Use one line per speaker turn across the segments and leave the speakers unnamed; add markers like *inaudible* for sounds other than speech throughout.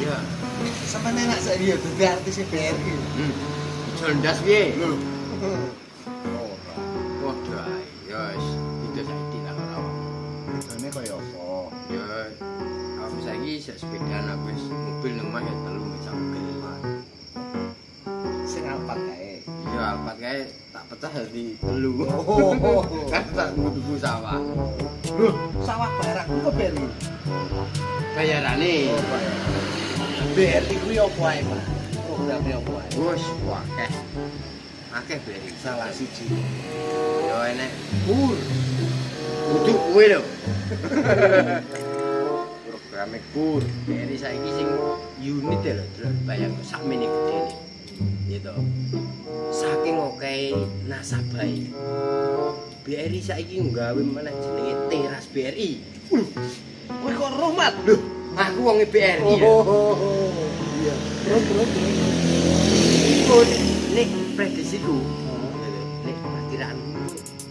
Iya, dadi artis BRI.
Hmm. Jondas piye?
Lho.
Waduh, ae. ya wis itu saiki lah ora.
Bedane kaya apa?
Ya aku saiki sik sepedaan aku wis mobil nang omah ya telu wis mobil.
Sing alpat kae.
Ya alpat kae tak pecah jadi telu.
Oh. *laughs*
Kan tak tuku sawah.
Sawah barang iku BRI.
Bayarane.
Oh, bayar. BRI kuwi apa ae, Pak? Apa ae?
Wes akeh. Akeh beri.
Salah siji.
Yo enek kur. Kudu kuwi lho. Programe kur. Dari saiki sing unit ya lho, Dro. bayang sak mene gedene. Gitu. Saking akeh nasabahe. BRI saiki nggawe meneh jenenge teras BRI.
Kowe kok romat lho.
Aku wong BRI lho.
Oh, iya. Terus terus terus.
Iku nek prediksiku. Nek perkiraan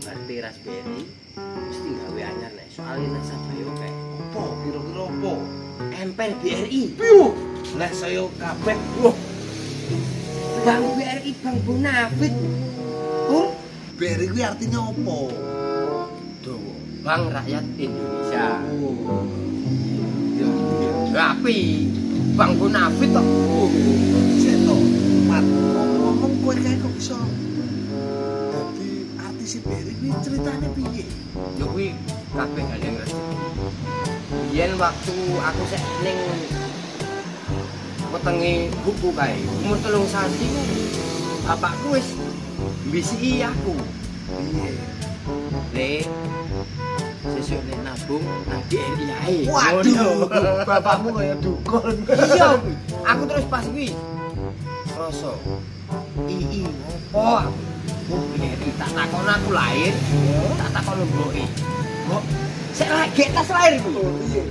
bar teras BRI mesti gawe anyar nek soalnya nasabahe akeh.
Apa kira-kira apa?
Emper BRI.
Piye? Lah saya kabeh. Wah,
Bang BRI Bang Bonafit.
Kur, BRI kuwi artinya apa?
Tuh, Bang rakyat Indonesia.
Oh.
Rapi. Bang Bonafit kok.
Sik to, Mat. Ngomong kowe kae kok iso dadi artis BRI kuwi ceritane piye?
Yo kuwi kabeh gak ngerti. Yen waktu aku sek ning wetenge buku kae, umur telung sasi ku bapakku wis mbisiki aku.
Piye?
Le sesuk nek nabung nang BRI ae.
Waduh, bapakmu kaya dukun.
Iya, aku terus pas kuwi rasa ii opo aku Oh, tak takon aku lahir, tak takon mboke. Mbok, sik lagi tas lahir.
Oh, piye?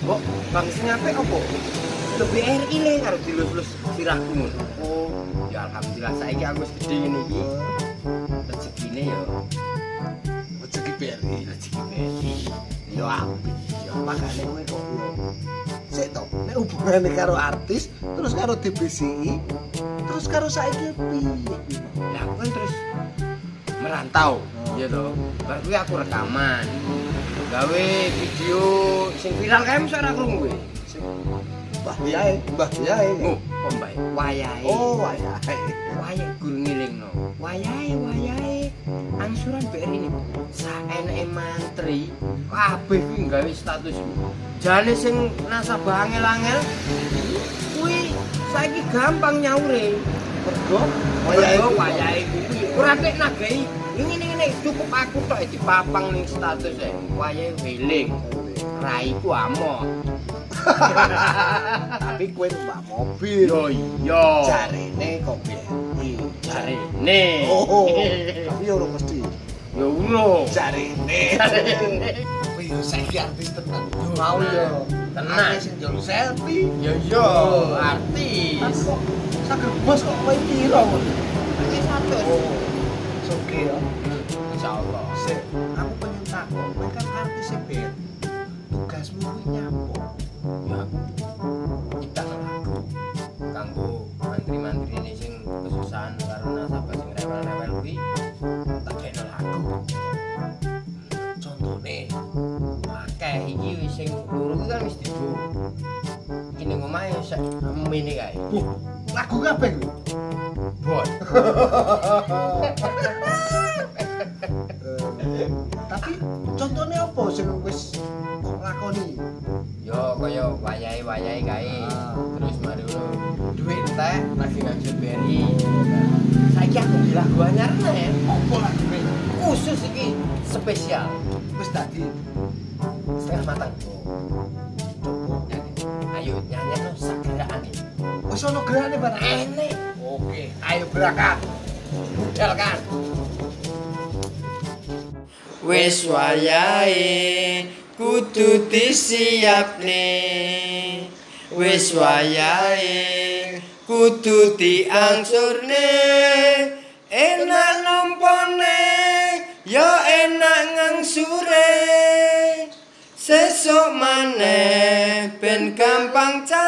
Mbok, bang sing apik opo? Lho BRI le karo dilus-lus sirahku ngono. Oh, ya alhamdulillah saiki aku wis gedhe ngene iki. Rezekine ya Ya apik. Ya
Makane kowe kok yo. Sik to, nek hubungane karo artis, terus karo DBCI, terus karo saiki piye?
Nah, kan terus merantau,
Oh.
ya toh. Bar kuwi aku rekaman. Gawe video sing viral kae mesti ora krungu kowe.
Mbah Yae, Mbah Yae.
Oh, kok mbae wayahe.
Oh, wayahe.
Wayahe guru ngilingno. Wayahe, wayahe. Angsuran BRI ini saeneke mantri kabeh kuwi gawe status jane sing nasabah angel-angel kuwi saiki gampang nyaure.
Mergo
wayahe
wayahe
kuwi. Ora nek nagei ini ini cukup aku tok dipapang ning status e. Wayahe weling raiku amot. *laughs*
Tapi kowe numpak mobil.
yo iya.
Jarene kok.
Jarene
Oh, tapi ora mesti.
yo ulo
Jarene.
jarene
Kowe yo saiki artis tenan. Mau yo.
Tenan.
Akeh sing selfie.
yo
Tapi
artis
kok saker bos kok kowe piro ngono?
iki satu
Oh. Oke ya.
insyaallah
Sik, aku pengen takon, kowe kan artis BRI. Tugasmu kuwi nyapa?
ya
Contone,
akeh iki sing loro kuwi kan wis digo iki ning omahe sak mene kae.
Lagu kabeh
bot
Eh, *laughs* Tapi contohnya apa sing wis lakoni?
yo kaya wayahe-wayahe kae.
Ah.
terus mari ngono duit entek lagi ngajut BRI saiki aku di lagu anyar nih.
Apa lagune?
Khusus iki spesial.
Wis dadi
setengah matang.
Coba.
nyanyi. Ayo nyanyi no sageraan
Wis ono gerane barang.
enek. Oke ayo berangkat budal kan? Wis wayahe kudu disiapne. Wis wayahe kudu diangsurne. Enak sesuk maneh ben gampang caire